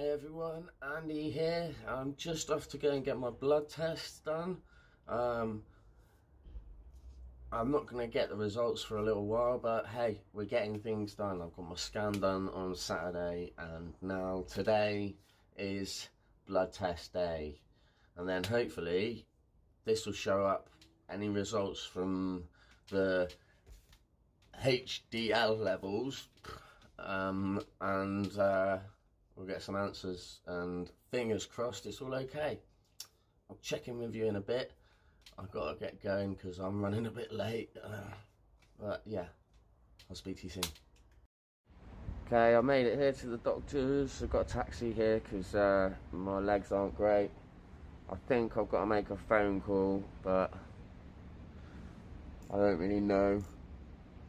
Hey everyone, Andy here. I'm just off to go and get my blood test done. Um, I'm not going to get the results for a little while, but hey, we're getting things done. I've got my scan done on Saturday, and now today is blood test day. And then hopefully, this will show up any results from the HDL levels. Um, and uh, we'll get some answers, and fingers crossed it's all okay. I'll check in with you in a bit. I've got to get going because I'm running a bit late. Uh, but yeah, I'll speak to you soon. Okay, I made it here to the doctor's. I've got a taxi here because uh, my legs aren't great. I think I've got to make a phone call, but I don't really know.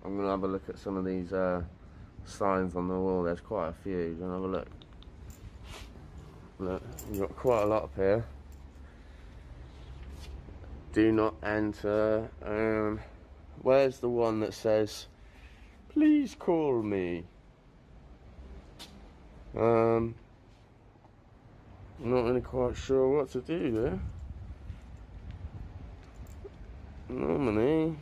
I'm going to have a look at some of these uh, signs on the wall. There's quite a few. Gonna have a look. Look, you've got quite a lot up here do not enter. Um, where's the one that says, please call me? Um, not really quite sure what to do there. Normally,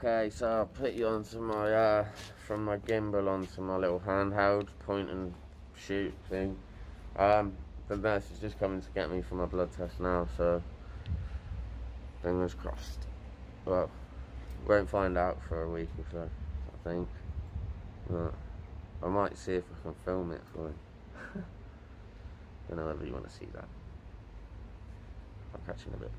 Okay, so I'll put you onto my, uh, from my gimbal onto my little handheld point and shoot thing. Um, the nurse is just coming to get me for my blood test now, so fingers crossed. Well, won't find out for a week or so, I think. But I might see if I can film it for you. Don't know whether you want to see that. I'll catch you in a bit.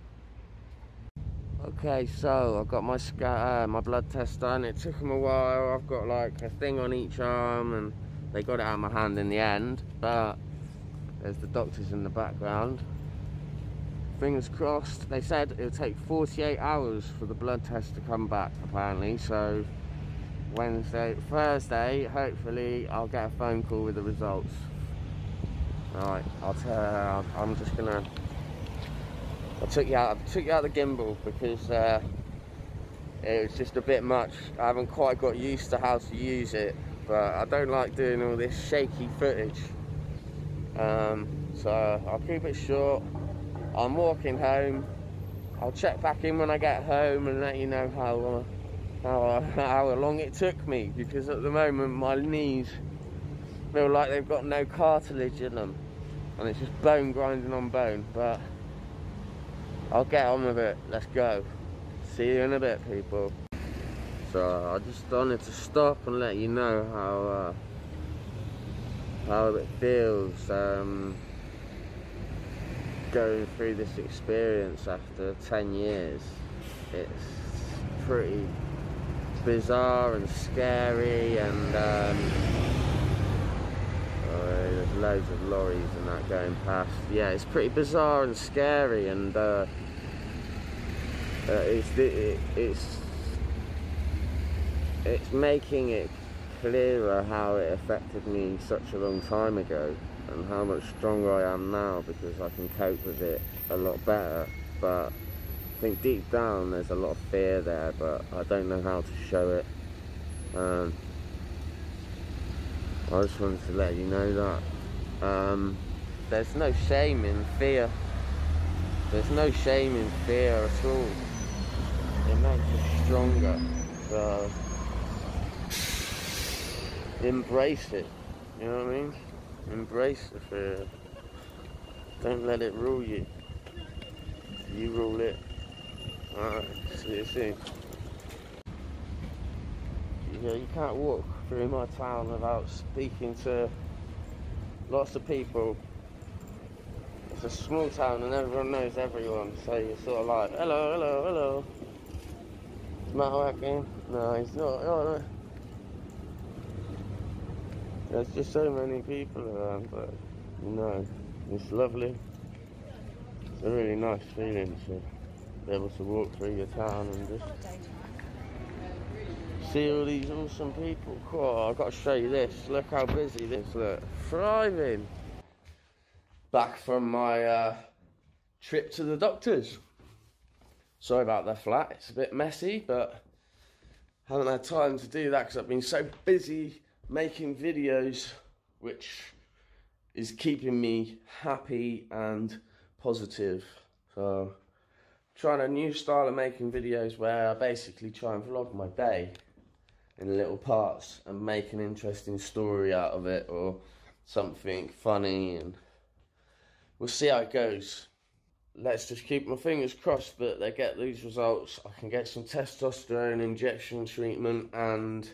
Okay, so I've got my uh, my blood test done. It took them a while. I've got like a thing on each arm, and they got it out of my hand in the end. But there's the doctors in the background. Fingers crossed. They said it'll take 48 hours for the blood test to come back, apparently. So Wednesday, Thursday, hopefully I'll get a phone call with the results. All right, I'll tell. I'm just gonna I took you out. I took you out the gimbal because uh, it was just a bit much. I haven't quite got used to how to use it, but I don't like doing all this shaky footage. Um, so I'll keep it short. I'm walking home. I'll check back in when I get home and let you know how uh, how how long it took me because at the moment my knees feel like they've got no cartilage in them and it's just bone grinding on bone. But I'll get on with it. Let's go. See you in a bit, people. So I just wanted to stop and let you know how uh, how it feels um, going through this experience after 10 years. It's pretty bizarre and scary and um, loads of lorries and that going past. Yeah, it's pretty bizarre and scary, and uh, uh, it's it, it's it's making it clearer how it affected me such a long time ago, and how much stronger I am now because I can cope with it a lot better. But I think deep down there's a lot of fear there, but I don't know how to show it. Um, I just wanted to let you know that. Um, there's no shame in fear. There's no shame in fear at all. It makes us stronger. So embrace it. You know what I mean? Embrace the fear. Don't let it rule you. You rule it. Alright, see you soon. Yeah, you can't walk through my town without speaking to lots of people. It's a small town and everyone knows everyone, so you're sort of like, hello, hello, hello. Is Matt working? No, he's not. Oh, no. There's just so many people around, but you know, it's lovely. It's a really nice feeling to be able to walk through your town and just see all these awesome people. I've got to show you this. Look how busy this look. Thriving. back from my uh, trip to the doctors. Sorry about the flat, it's a bit messy, but haven't had time to do that because I've been so busy making videos, which is keeping me happy and positive. So, trying a new style of making videos where I basically try and vlog my day in little parts and make an interesting story out of it or something funny and we'll see how it goes. Let's just keep my fingers crossed that they get these results. I can get some testosterone injection treatment and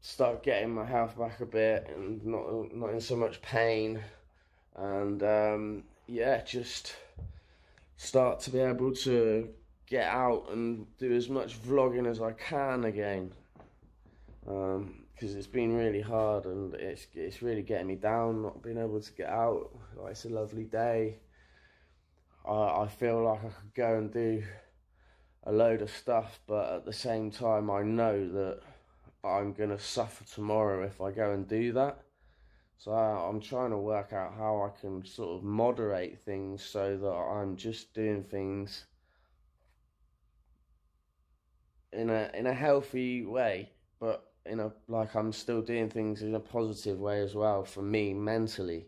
start getting my health back a bit and not not in so much pain and um, yeah just start to be able to get out and do as much vlogging as I can again because um, it's been really hard and it's it's really getting me down not being able to get out. Like, it's a lovely day. I I feel like I could go and do a load of stuff, but at the same time, I know that I'm gonna suffer tomorrow if I go and do that. So I'm trying to work out how I can sort of moderate things so that I'm just doing things in a in a healthy way, but in a like I'm still doing things in a positive way as well for me mentally.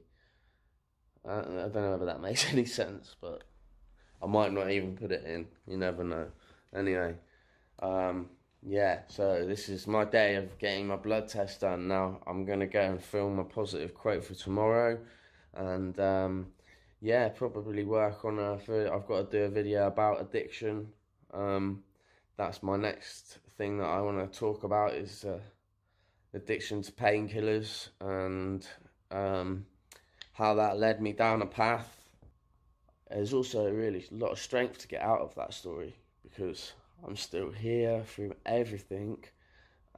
I, I don't know whether that makes any sense, but I might not even put it in. You never know. Anyway, um, yeah. So this is my day of getting my blood test done. Now I'm gonna go and film a positive quote for tomorrow, and um, yeah, probably work on a. I've got to do a video about addiction. Um, that's my next thing that I want to talk about is uh, addiction to painkillers and um, how that led me down a path. There's also really a lot of strength to get out of that story because I'm still here through everything.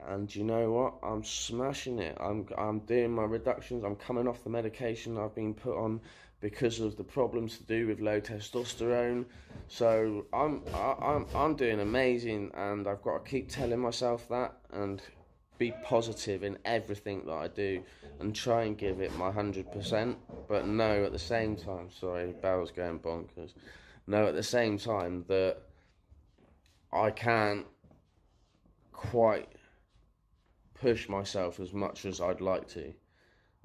And you know what? I'm smashing it. I'm I'm doing my reductions. I'm coming off the medication I've been put on because of the problems to do with low testosterone. So I'm I, I'm I'm doing amazing, and I've got to keep telling myself that and be positive in everything that I do and try and give it my hundred percent. But no, at the same time, sorry, Bell's going bonkers. No, at the same time that I can't quite push myself as much as I'd like to,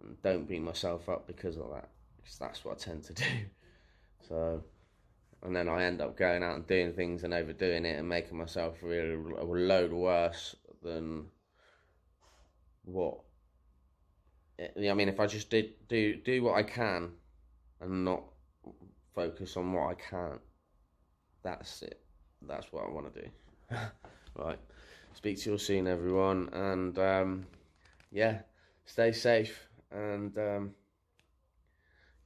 and don't beat myself up because of that because that's what I tend to do. So, and then I end up going out and doing things and overdoing it and making myself really a load worse than what. I mean, if I just did do do what I can and not focus on what I can't, that's it. That's what I want to do. right. Speak to you soon, everyone, and um, yeah, stay safe and. Um,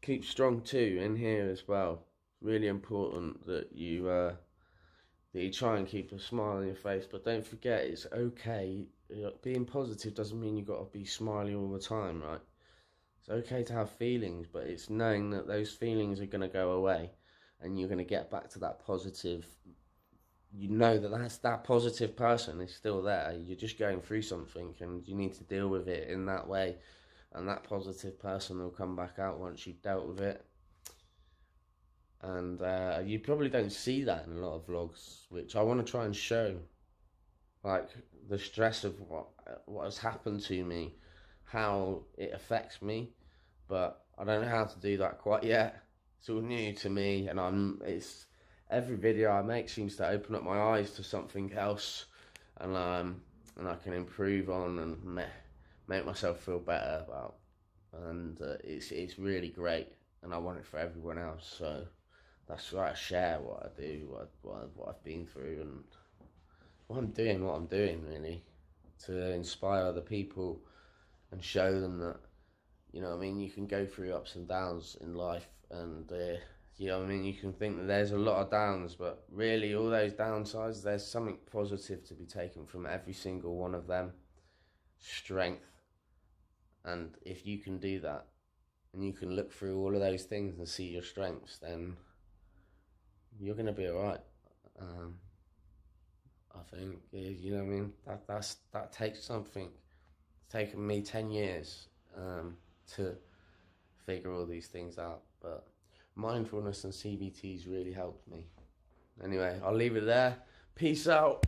keep strong too in here as well. Really important that you uh, that you try and keep a smile on your face, but don't forget it's okay. Being positive doesn't mean you got to be smiley all the time, right? It's okay to have feelings, but it's knowing that those feelings are going to go away, and you're going to get back to that positive. You know that that's that positive person is still there. You're just going through something, and you need to deal with it in that way and that positive person will come back out once you've dealt with it. And uh, you probably don't see that in a lot of vlogs, which I want to try and show, like the stress of what what has happened to me, how it affects me, but I don't know how to do that quite yet. It's all new to me, and I'm it's every video I make seems to open up my eyes to something else, and um and I can improve on and meh make myself feel better about, and uh, it's it's really great, and I want it for everyone else. So that's why I share what I do, what what, what I've been through, and what I'm doing, what I'm doing really, to inspire other people and show them that you know I mean you can go through ups and downs in life, and uh, you know I mean you can think that there's a lot of downs, but really all those downsides, there's something positive to be taken from every single one of them. Strength and if you can do that, and you can look through all of those things and see your strengths, then you're gonna be alright. Um, I think you know what I mean. That that's that takes something. It's taken me ten years um, to figure all these things out, but mindfulness and CBT's really helped me. Anyway, I'll leave it there. Peace out.